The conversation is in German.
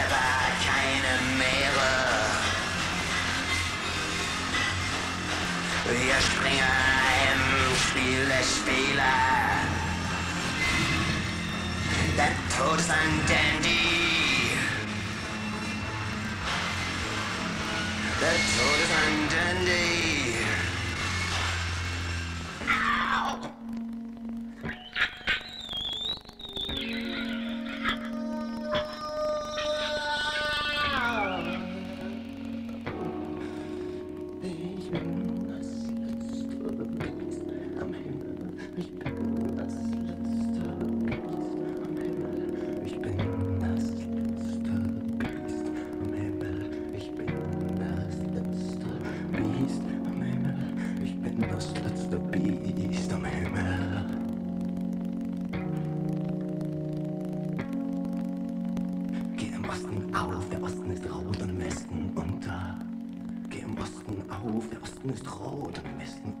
Schlepper, keine Meere. Wir Springer im Spiel der Spieler. Der Tod ist ein Dandy. Der Tod ist ein Dandy. Auf, der Osten ist rot und auf, der Osten ist rot und Westen